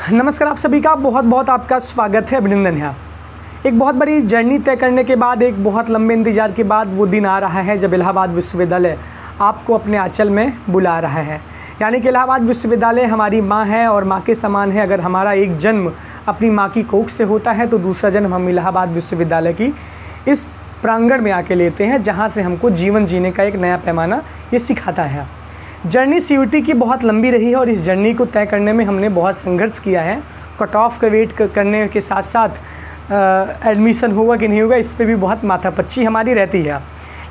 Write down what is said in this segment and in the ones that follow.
नमस्कार आप सभी का बहुत बहुत आपका स्वागत है, अभिनंदन है। एक बहुत बड़ी जर्नी तय करने के बाद, एक बहुत लंबे इंतज़ार के बाद वो दिन आ रहा है जब इलाहाबाद विश्वविद्यालय आपको अपने आंचल में बुला रहा है। यानी कि इलाहाबाद विश्वविद्यालय हमारी माँ है और माँ के समान है। अगर हमारा एक जन्म अपनी माँ की कोख से होता है तो दूसरा जन्म हम इलाहाबाद विश्वविद्यालय की इस प्रांगण में आके लेते हैं, जहाँ से हमको जीवन जीने का एक नया पैमाना ये सिखाता है। जर्नी सी की बहुत लंबी रही है और इस जर्नी को तय करने में हमने बहुत संघर्ष किया है। कट ऑफ़ का वेट करने के साथ साथ एडमिशन होगा कि नहीं होगा, इस पर भी बहुत माथापच्ची हमारी रहती है।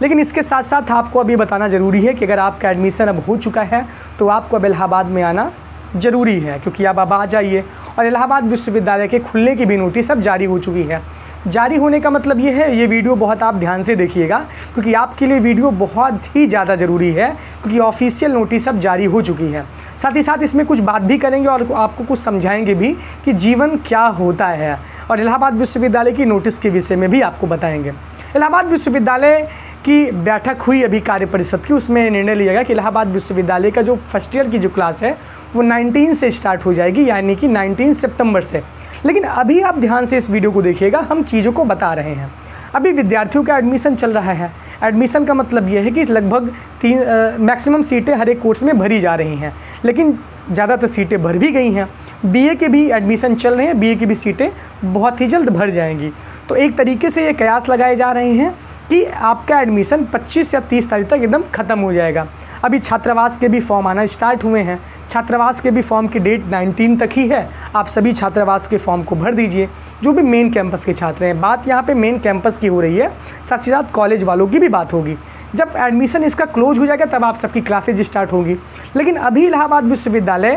लेकिन इसके साथ साथ आपको अभी बताना ज़रूरी है कि अगर आपका एडमिशन अब हो चुका है तो आपको अब इलाहाबाद में आना ज़रूरी है, क्योंकि आप अब आ जाइए। और इलाहाबाद विश्वविद्यालय के खुलने की भी नोटिस अब जारी हो चुकी है। जारी होने का मतलब ये है, ये वीडियो बहुत आप ध्यान से देखिएगा, क्योंकि आपके लिए वीडियो बहुत ही ज़्यादा ज़रूरी है, क्योंकि ऑफिशियल नोटिस अब जारी हो चुकी है। साथ ही साथ इसमें कुछ बात भी करेंगे और आपको कुछ समझाएँगे भी कि जीवन क्या होता है, और इलाहाबाद विश्वविद्यालय की नोटिस के विषय में भी आपको बताएँगे। इलाहाबाद विश्वविद्यालय की बैठक हुई अभी कार्य परिषद की, उसमें निर्णय लिया गया कि इलाहाबाद विश्वविद्यालय का जो फ़र्स्ट ईयर की जो क्लास है, वो 19 से स्टार्ट हो जाएगी, यानी कि 19 सितंबर से। लेकिन अभी आप ध्यान से इस वीडियो को देखिएगा, हम चीज़ों को बता रहे हैं। अभी विद्यार्थियों का एडमिशन चल रहा है। एडमिशन का मतलब यह है कि लगभग तीन मैक्सिमम सीटें हर एक कोर्स में भरी जा रही हैं। लेकिन ज़्यादातर सीटें भर भी गई हैं। बीए के भी एडमिशन चल रहे हैं। बीए की भी सीटें बहुत ही जल्द भर जाएँगी। तो एक तरीके से ये कयास लगाए जा रहे हैं कि आपका एडमिशन 25 या 30 तारीख तक एकदम ख़त्म हो जाएगा। अभी छात्रावास के भी फॉर्म आना स्टार्ट हुए हैं। छात्रावास के भी फॉर्म की डेट 19 तक ही है। आप सभी छात्रावास के फॉर्म को भर दीजिए। जो भी मेन कैंपस के छात्र हैं, बात यहाँ पे मेन कैंपस की हो रही है। साथ ही साथ कॉलेज वालों की भी बात होगी। जब एडमिशन इसका क्लोज हो जाएगा, तब आप सबकी क्लासेज स्टार्ट होंगी। लेकिन अभी इलाहाबाद विश्वविद्यालय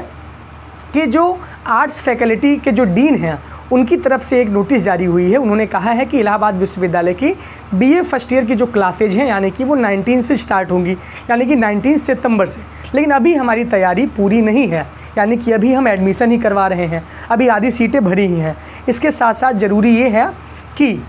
के जो आर्ट्स फैकल्टी के जो डीन हैं उनकी तरफ़ से एक नोटिस जारी हुई है। उन्होंने कहा है कि इलाहाबाद विश्वविद्यालय की बीए फ़र्स्ट ईयर की जो क्लासेज हैं, यानी कि वो 19 से स्टार्ट होंगी, यानी कि 19 सितंबर से। लेकिन अभी हमारी तैयारी पूरी नहीं है, यानी कि अभी हम एडमिशन ही करवा रहे हैं। अभी आधी सीटें भरी ही हैं। इसके साथ साथ ज़रूरी ये है कि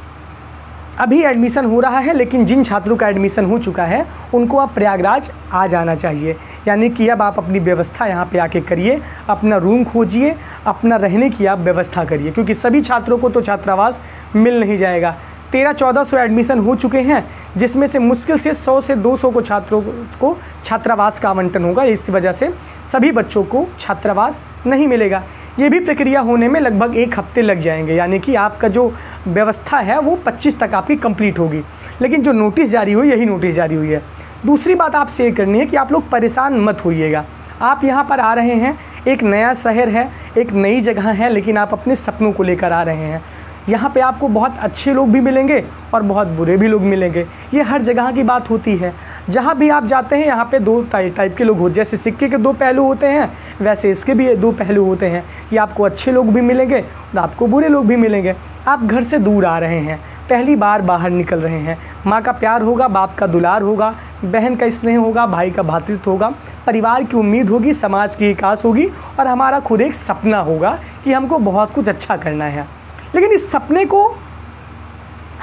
अभी एडमिशन हो रहा है, लेकिन जिन छात्रों का एडमिशन हो चुका है, उनको अब प्रयागराज आ जाना चाहिए। यानी कि अब आप अपनी व्यवस्था यहाँ पे आके करिए, अपना रूम खोजिए, अपना रहने की आप व्यवस्था करिए, क्योंकि सभी छात्रों को तो छात्रावास मिल नहीं जाएगा। तेरह चौदह सौ एडमिशन हो चुके हैं, जिसमें से मुश्किल से सौ से दो सौ को छात्रों को छात्रावास का आवंटन होगा। इस वजह से सभी बच्चों को छात्रावास नहीं मिलेगा। ये भी प्रक्रिया होने में लगभग एक हफ़्ते लग जाएँगे, यानी कि आपका जो व्यवस्था है वो 25 तक आपकी कंप्लीट होगी। लेकिन जो नोटिस जारी हुई, यही नोटिस जारी हुई है। दूसरी बात आपसे ये करनी है कि आप लोग परेशान मत होइएगा। आप यहाँ पर आ रहे हैं, एक नया शहर है, एक नई जगह है, लेकिन आप अपने सपनों को लेकर आ रहे हैं। यहाँ पे आपको बहुत अच्छे लोग भी मिलेंगे और बहुत बुरे भी लोग मिलेंगे। ये हर जगह की बात होती है। जहाँ भी आप जाते हैं, यहाँ पे दो टाइप के लोग हो। जैसे सिक्के के दो पहलू होते हैं, वैसे इसके भी दो पहलू होते हैं कि आपको अच्छे लोग भी मिलेंगे और आपको बुरे लोग भी मिलेंगे। आप घर से दूर आ रहे हैं, पहली बार बाहर निकल रहे हैं। माँ का प्यार होगा, बाप का दुलार होगा, बहन का स्नेह होगा, भाई का भातृत्व होगा, परिवार की उम्मीद होगी, समाज की विकास होगी और हमारा खुद एक सपना होगा कि हमको बहुत कुछ अच्छा करना है। लेकिन इस सपने को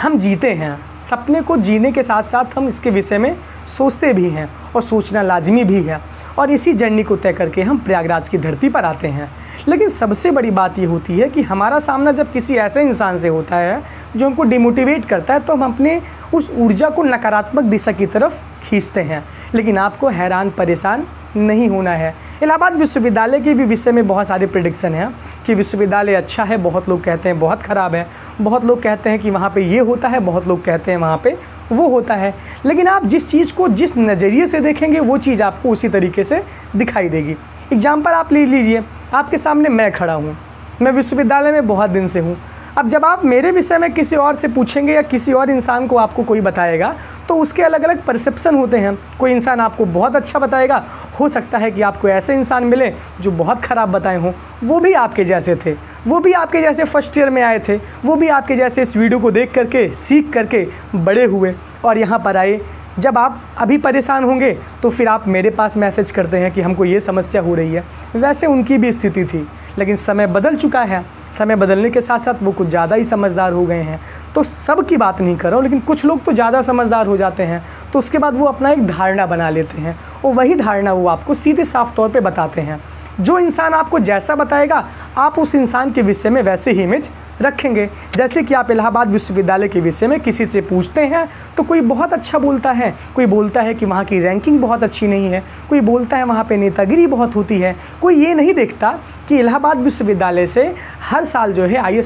हम जीते हैं। सपने को जीने के साथ साथ हम इसके विषय में सोचते भी हैं और सोचना लाजमी भी है। और इसी जर्नी को तय करके हम प्रयागराज की धरती पर आते हैं। लेकिन सबसे बड़ी बात ये होती है कि हमारा सामना जब किसी ऐसे इंसान से होता है, जो हमको डिमोटिवेट करता है तो हम अपने उस ऊर्जा को नकारात्मक दिशा की तरफ़ खींचते हैं। लेकिन आपको हैरान परेशान नहीं होना है। इलाहाबाद विश्वविद्यालय के भी विषय में बहुत सारे प्रिडिक्शन हैं, कि विश्वविद्यालय अच्छा है, बहुत लोग कहते हैं बहुत ख़राब है। बहुत लोग कहते हैं कि वहाँ पे ये होता है, बहुत लोग कहते हैं वहाँ पे वो होता है। लेकिन आप जिस चीज़ को जिस नज़रिए से देखेंगे, वो चीज़ आपको उसी तरीके से दिखाई देगी। एग्ज़ाम्पल आप ले लीजिए, आपके सामने मैं खड़ा हूँ। मैं विश्वविद्यालय में बहुत दिन से हूँ। अब जब आप मेरे विषय में किसी और से पूछेंगे या किसी और इंसान को आपको कोई बताएगा तो उसके अलग अलग परसेप्शन होते हैं। कोई इंसान आपको बहुत अच्छा बताएगा, हो सकता है कि आपको ऐसे इंसान मिले जो बहुत ख़राब बताए हों। वो भी आपके जैसे थे, वो भी आपके जैसे फ़र्स्ट ईयर में आए थे, वो भी आपके जैसे इस वीडियो को देख करके, सीख करके बड़े हुए। और यहाँ पर आए, जब आप अभी परेशान होंगे तो फिर आप मेरे पास मैसेज करते हैं कि हमको ये समस्या हो रही है। वैसे उनकी भी स्थिति थी, लेकिन समय बदल चुका है। समय बदलने के साथ साथ वो कुछ ज़्यादा ही समझदार हो गए हैं। तो सब की बात नहीं कर रहा हूँ लेकिन कुछ लोग तो ज़्यादा समझदार हो जाते हैं तो उसके बाद वो अपना एक धारणा बना लेते हैं और वही धारणा वो आपको सीधे साफ़ तौर पर बताते हैं। जो इंसान आपको जैसा बताएगा, आप उस इंसान के विषय में वैसे ही इमेज रखेंगे। जैसे कि आप इलाहाबाद विश्वविद्यालय के विषय में किसी से पूछते हैं तो कोई बहुत अच्छा बोलता है। कोई बोलता है कि वहाँ की रैंकिंग बहुत अच्छी नहीं है। कोई बोलता है वहाँ पे नेतागिरी बहुत होती है। कोई ये नहीं देखता कि इलाहाबाद विश्वविद्यालय से हर साल जो है आई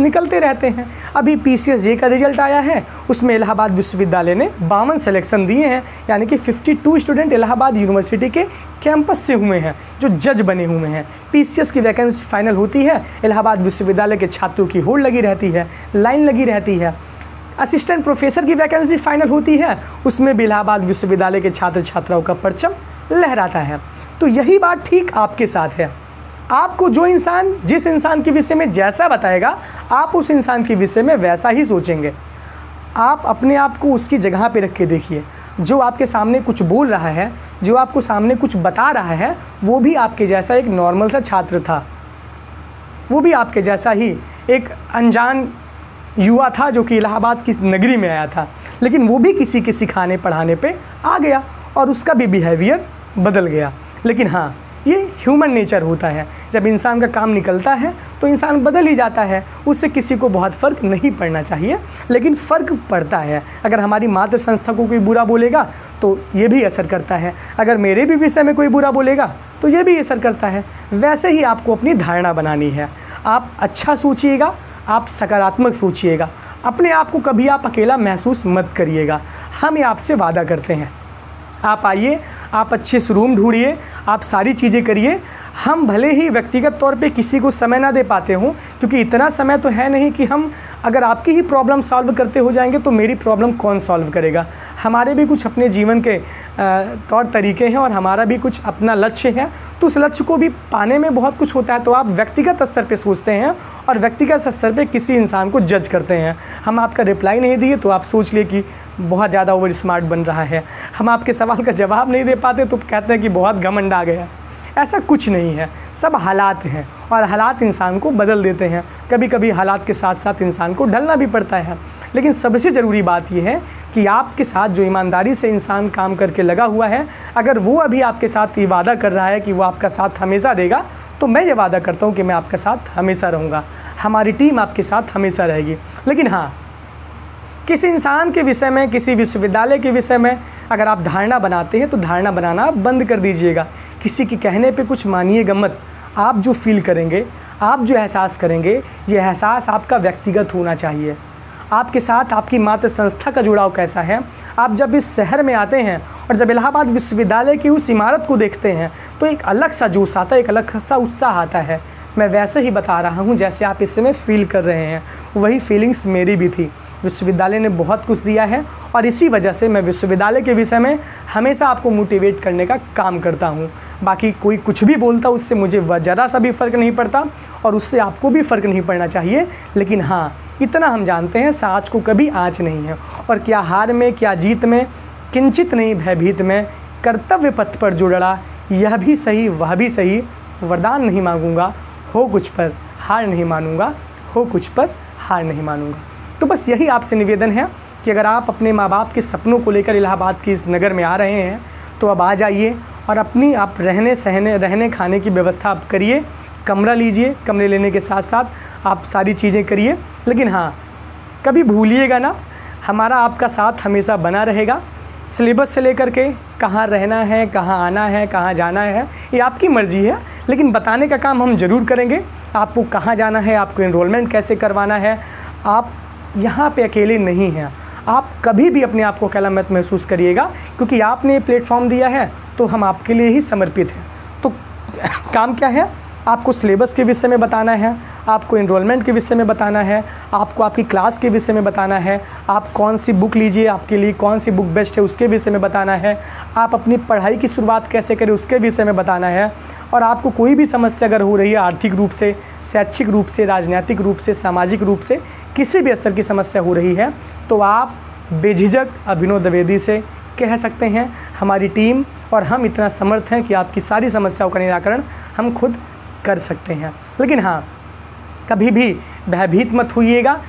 निकलते रहते हैं। अभी पी जे का रिज़ल्ट आया है। उसमें इलाहाबाद विश्वविद्यालय ने बावन सिलेक्शन दिए हैं। यानी कि 52 स्टूडेंट इलाहाबाद यूनिवर्सिटी के कैंपस से हुए हैं, जो जज बने हुए हैं। पीसीएस की वैकेंसी फाइनल होती है। इलाहाबाद विश्वविद्यालय के छात्रों की होड़ लगी रहती है लाइन लगी रहती है। असिस्टेंट प्रोफेसर की वैकेंसी फाइनल होती है। उसमें भी इलाहाबाद विश्वविद्यालय के छात्र छात्राओं का परचम लहराता है। तो यही बात ठीक आपके साथ है। आपको जो इंसान, जिस इंसान के विषय में जैसा बताएगा, आप उस इंसान के विषय में वैसा ही सोचेंगे। आप अपने आप को उसकी जगह पे रख के देखिए। जो आपके सामने कुछ बोल रहा है, जो आपको सामने कुछ बता रहा है, वो भी आपके जैसा एक नॉर्मल सा छात्र था। वो भी आपके जैसा ही एक अनजान युवा था जो कि इलाहाबाद की नगरी में आया था। लेकिन वो भी किसी के सिखाने पढ़ाने पे आ गया और उसका भी बिहेवियर बदल गया। लेकिन हाँ ये ह्यूमन नेचर होता है। जब इंसान का काम निकलता है तो इंसान बदल ही जाता है। उससे किसी को बहुत फ़र्क नहीं पड़ना चाहिए, लेकिन फ़र्क पड़ता है। अगर हमारी मातृ संस्था को कोई बुरा बोलेगा तो ये भी असर करता है। अगर मेरे भी विषय में कोई बुरा बोलेगा तो ये भी असर करता है। वैसे ही आपको अपनी धारणा बनानी है। आप अच्छा सोचिएगा, आप सकारात्मक सोचिएगा। अपने आप को कभी आप अकेला महसूस मत करिएगा। हम ये आपसे वादा करते हैं। आप आइए, आप अच्छे से रूम ढूंढिए आप सारी चीज़ें करिए। हम भले ही व्यक्तिगत तौर पे किसी को समय ना दे पाते हों, क्योंकि इतना समय तो है नहीं कि हम अगर आपकी ही प्रॉब्लम सॉल्व करते हो जाएँगे तो मेरी प्रॉब्लम कौन सॉल्व करेगा? हमारे भी कुछ अपने जीवन के तौर तरीके हैं और हमारा भी कुछ अपना लक्ष्य है। तो उस लक्ष्य को भी पाने में बहुत कुछ होता है तो आप व्यक्तिगत स्तर पर सोचते हैं और व्यक्तिगत स्तर पर किसी इंसान को जज करते हैं। हम आपका रिप्लाई नहीं दिए तो आप सोच लिए कि बहुत ज़्यादा ओवर स्मार्ट बन रहा है। हम आपके सवाल का जवाब नहीं दे पाते तो कहते हैं कि बहुत घमंड आ गया। ऐसा कुछ नहीं है। सब हालात हैं और हालात इंसान को बदल देते हैं। कभी कभी हालात के साथ साथ इंसान को ढलना भी पड़ता है। लेकिन सबसे ज़रूरी बात यह है कि आपके साथ जो ईमानदारी से इंसान काम करके लगा हुआ है, अगर वो अभी आपके साथ ये वादा कर रहा है कि वो आपका साथ हमेशा देगा तो मैं ये वादा करता हूँ कि मैं आपके साथ हमेशा रहूँगा। हमारी टीम आपके साथ हमेशा रहेगी। लेकिन हाँ किसी इंसान के विषय में, किसी विश्वविद्यालय के विषय में अगर आप धारणा बनाते हैं तो धारणा बनाना बंद कर दीजिएगा। किसी के कहने पे कुछ मानिएगा मत आप जो फील करेंगे, आप जो एहसास करेंगे, ये एहसास आपका व्यक्तिगत होना चाहिए। आपके साथ आपकी मात्र संस्था का जुड़ाव कैसा है? आप जब इस शहर में आते हैं और जब इलाहाबाद विश्वविद्यालय की उस इमारत को देखते हैं तो एक अलग सा जोश आता है, एक अलग सा उत्साह आता है। मैं वैसे ही बता रहा हूँ, जैसे आप इस समय फील कर रहे हैं, वही फीलिंग्स मेरी भी थी। विश्वविद्यालय ने बहुत कुछ दिया है और इसी वजह से मैं विश्वविद्यालय के विषय में हमेशा आपको मोटिवेट करने का काम करता हूँ। बाकी कोई कुछ भी बोलता, उससे मुझे ज़रा सा भी फ़र्क नहीं पड़ता और उससे आपको भी फ़र्क नहीं पड़ना चाहिए। लेकिन हाँ इतना हम जानते हैं, साँच को कभी आँच नहीं है। और क्या हार में, क्या जीत में, किंचित नहीं भयभीत में, कर्तव्य पथ पर जुड़ड़ा यह भी सही, वह भी सही, वरदान नहीं मांगूँगा, हो कुछ पर हार नहीं मानूँगा, हो कुछ पर हार नहीं मानूँगा। तो बस यही आपसे निवेदन है कि अगर आप अपने माँ बाप के सपनों को लेकर इलाहाबाद के इस नगर में आ रहे हैं तो अब आ जाइए और अपनी आप रहने, सहने, रहने, खाने की व्यवस्था आप करिए। कमरा लीजिए, कमरे लेने के साथ साथ आप सारी चीज़ें करिए। लेकिन हाँ कभी भूलिएगा ना, हमारा आपका साथ हमेशा बना रहेगा। सिलेबस से लेकर के कहाँ रहना है, कहाँ आना है, कहाँ जाना है, ये आपकी मर्ज़ी है। लेकिन बताने का काम हम ज़रूर करेंगे। आपको कहाँ जाना है, आपको इनरोलमेंट कैसे करवाना है, आप यहाँ पे अकेले नहीं हैं। आप कभी भी अपने आप को अकेला मत महसूस करिएगा, क्योंकि आपने ये प्लेटफॉर्म दिया है तो हम आपके लिए ही समर्पित हैं। तो काम क्या है? आपको सिलेबस के विषय में बताना है आपको इनरोलमेंट के विषय में बताना है, आपको आपकी क्लास के विषय में बताना है, आप कौन सी बुक लीजिए आपके लिए, कौन सी बुक बेस्ट है उसके विषय में बताना है, आप अपनी पढ़ाई की शुरुआत कैसे करें उसके विषय में बताना है, और आपको कोई भी समस्या अगर हो रही है आर्थिक रूप से, शैक्षिक रूप से, राजनीतिक रूप से, सामाजिक रूप से, किसी भी स्तर की समस्या हो रही है तो आप बेझिझक अभिनव द्विवेदी से कह सकते हैं, हमारी टीम और हम इतना समर्थ हैं कि आपकी सारी समस्याओं का निराकरण हम खुद कर सकते हैं। लेकिन हाँ कभी भी भयभीत मत होइएगा।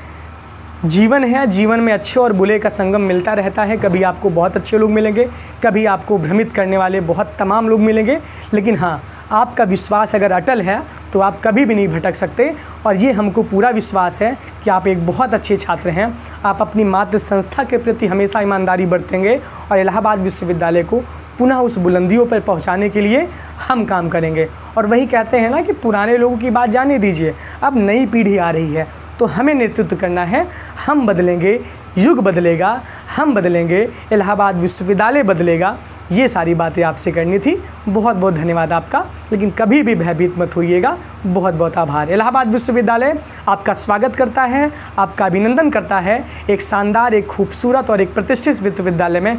जीवन है, जीवन में अच्छे और बुरे का संगम मिलता रहता है। कभी आपको बहुत अच्छे लोग मिलेंगे, कभी आपको भ्रमित करने वाले बहुत तमाम लोग मिलेंगे। लेकिन हाँ आपका विश्वास अगर अटल है तो आप कभी भी नहीं भटक सकते। और ये हमको पूरा विश्वास है कि आप एक बहुत अच्छे छात्र हैं। आप अपनी मातृ संस्था के प्रति हमेशा ईमानदारी बरतेंगे और इलाहाबाद विश्वविद्यालय को पुनः उस बुलंदियों पर पहुँचाने के लिए हम काम करेंगे। और वही कहते हैं ना कि पुराने लोगों की बात जाने दीजिए, अब नई पीढ़ी आ रही है तो हमें नेतृत्व करना है। हम बदलेंगे, युग बदलेगा, हम बदलेंगे, इलाहाबाद विश्वविद्यालय बदलेगा। ये सारी बातें आपसे करनी थी। बहुत बहुत धन्यवाद आपका। लेकिन कभी भी भयभीत मत होइएगा। बहुत बहुत आभार। इलाहाबाद विश्वविद्यालय आपका स्वागत करता है, आपका अभिनंदन करता है। एक शानदार, एक खूबसूरत और एक प्रतिष्ठित विश्वविद्यालय में